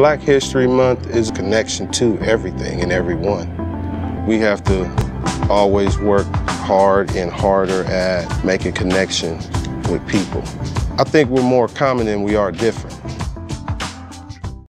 Black History Month is a connection to everything and everyone. We have to always work hard and harder at making connection with people. I think we're more common than we are different.